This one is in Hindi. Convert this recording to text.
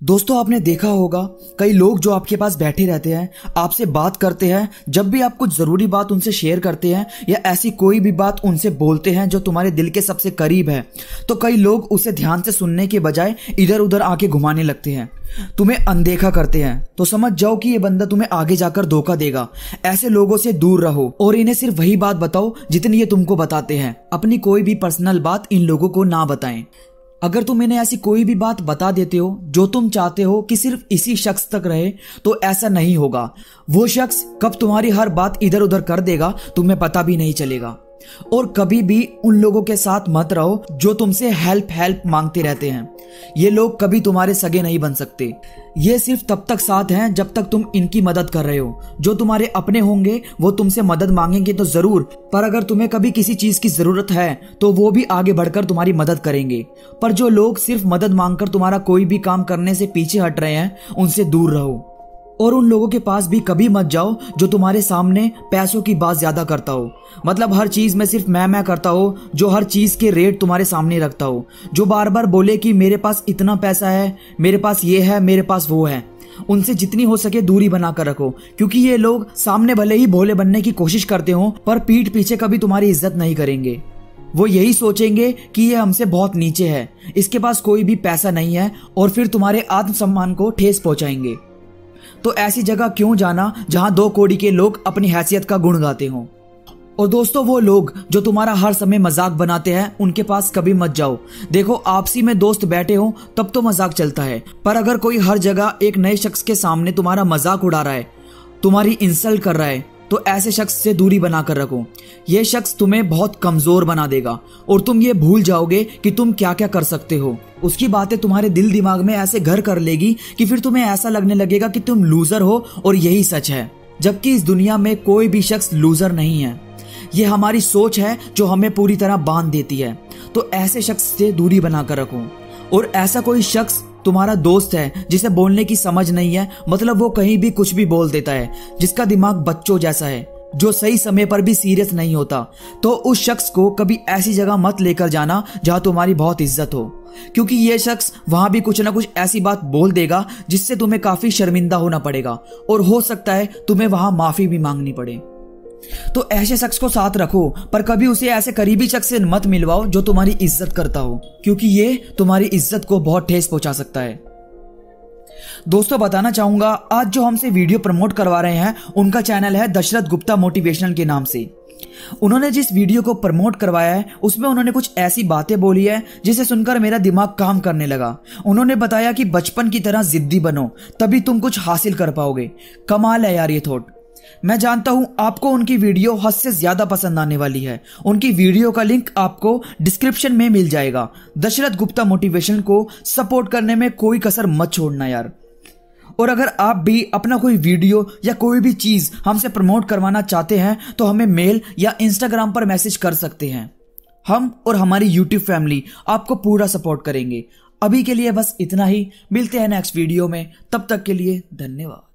दोस्तों, आपने देखा होगा, कई लोग जो आपके पास बैठे रहते हैं, आपसे बात करते हैं, जब भी आप कुछ ज़रूरी बात उनसे शेयर करते हैं, या ऐसी कोई भी बात उनसे बोलते हैं जो तुम्हारे दिल के सबसे करीब है तो कई लोग उसे ध्यान से सुनने के बजाय इधर उधर आके घुमाने लगते हैं। तुम्हें अनदेखा करते हैं तो समझ जाओ कि ये बंदा तुम्हें आगे जाकर धोखा देगा। ऐसे लोगों से दूर रहो, और इन्हें सिर्फ़ वही बात बताओ जितनी ये तुमको बताते हैं। अपनी कोई भी पर्सनल बात इन लोगों को ना बताएँ। अगर तुम इन्हें ऐसी कोई भी बात बता देते हो, जो तुम चाहते हो कि सिर्फ़ इसी शख्स तक रहे तो ऐसा नहीं होगा। वो शख्स कब तुम्हारी हर बात इधर उधर कर देगा, तुम्हें पता भी नहीं चलेगा। और कभी भी उन लोगों के साथ मत रहो, जो तुमसे हेल्प हेल्प मांगते रहते हैं। ये लोग कभी तुम्हारे सगे नहीं बन सकते। ये सिर्फ़ तब तक साथ हैं जब तक तुम इनकी मदद कर रहे हो। जो तुम्हारे अपने होंगे, वो तुमसे मदद मांगेंगे तो ज़रूर। पर अगर तुम्हें कभी किसी चीज़ की ज़रूरत है तो वो भी आगे बढ़कर तुम्हारी मदद करेंगे। पर जो लोग सिर्फ़ मदद मांगकर तुम्हारा कोई भी काम करने से पीछे हट रहे हैं, उनसे दूर रहो। और उन लोगों के पास भी कभी मत जाओ जो तुम्हारे सामने पैसों की बात ज़्यादा करता हो। मतलब हर चीज़ में सिर्फ़ मैं मैं करता हो, जो हर चीज़ के रेट तुम्हारे सामने रखता हो। जो बार बार बोले कि मेरे पास इतना पैसा है, मेरे पास ये है, मेरे पास वो है। उनसे जितनी हो सके दूरी बनाकर रखो, क्योंकि ये लोग सामने भले ही भोले बनने की कोशिश करते हो, पर पीठ पीछे कभी तुम्हारी इज़्ज़त नहीं करेंगे। वो यही सोचेंगे कि ये हमसे बहुत नीचे है, इसके पास कोई भी पैसा नहीं है, और फिर तुम्हारे आत्मसम्मान को ठेस पहुंचाएँगे। तो ऐसी जगह क्यों जाना जहाँ दो कोड़ी के लोग अपनी हैसियत का गुण गाते हों? और दोस्तों, वो लोग जो तुम्हारा हर समय मज़ाक बनाते हैं, उनके पास कभी मत जाओ। देखो, आपसी में दोस्त बैठे हो, तब तो मज़ाक चलता है। पर अगर कोई हर जगह एक नए शख्स के सामने तुम्हारा मज़ाक उड़ा रहा है, तुम्हारी इंसल्ट कर रहा है तो ऐसे शख्स से दूरी बनाकर रखो। ये शख्स तुम्हें बहुत कमज़ोर बना देगा और तुम ये भूल जाओगे कि तुम क्या क्या कर सकते हो। उसकी बातें तुम्हारे दिल दिमाग में ऐसे घर कर लेगी कि फिर तुम्हें ऐसा लगने लगेगा कि तुम लूजर हो और यही सच है, जबकि इस दुनिया में कोई भी शख्स लूजर नहीं है। ये हमारी सोच है जो हमें पूरी तरह बाँध देती है। तो ऐसे शख्स से दूरी बनाकर रखो और ऐसा कोई शख्स तुम्हारा दोस्त है, जिसे बोलने की समझ नहीं है मतलब वो कहीं भी कुछ भी बोल देता है, जिसका दिमाग बच्चों जैसा है, जो सही समय पर भी सीरियस नहीं होता। तो उस शख्स को कभी ऐसी जगह मत लेकर जाना, जहाँ तुम्हारी बहुत इज़्ज़त हो। क्योंकि ये शख्स वहाँ भी कुछ ना कुछ ऐसी बात बोल देगा, जिससे तुम्हें काफ़ी शर्मिंदा होना पड़ेगा, और हो सकता है तुम्हें वहाँ माफ़ी भी मांगनी पड़े। तो ऐसे शख्स को साथ रखो, पर कभी उसे ऐसे करीबी शख्स से मत मिलवाओ जो तुम्हारी इज़्ज़त करता हो, क्योंकि ये तुम्हारी इज़्ज़त को बहुत ठेस पहुँचा सकता है। दोस्तों, बताना चाहूँगा, आज जो हमसे वीडियो प्रमोट करवा रहे हैं, उनका चैनल है दशरथ गुप्ता मोटिवेशनल के नाम से। उन्होंने जिस वीडियो को प्रमोट करवाया है, उसमें उन्होंने कुछ ऐसी बातें बोली है, जिसे सुनकर मेरा दिमाग काम करने लगा। उन्होंने बताया कि बचपन की तरह जिद्दी बनो, तभी तुम कुछ हासिल कर पाओगे। कमाल है यार ये थॉट। मैं जानता हूँ आपको उनकी वीडियो हद से ज़्यादा पसंद आने वाली है। उनकी वीडियो का लिंक आपको डिस्क्रिप्शन में मिल जाएगा। दशरथ गुप्ता मोटिवेशन को सपोर्ट करने में कोई कसर मत छोड़ना यार। और अगर आप भी अपना कोई वीडियो या कोई भी चीज़ हमसे प्रमोट करवाना चाहते हैं तो हमें मेल या इंस्टाग्राम पर मैसेज कर सकते हैं। हम और हमारी यूट्यूब फैमिली आपको पूरा सपोर्ट करेंगे। अभी के लिए बस इतना ही। मिलते हैं नेक्स्ट वीडियो में। तब तक के लिए धन्यवाद।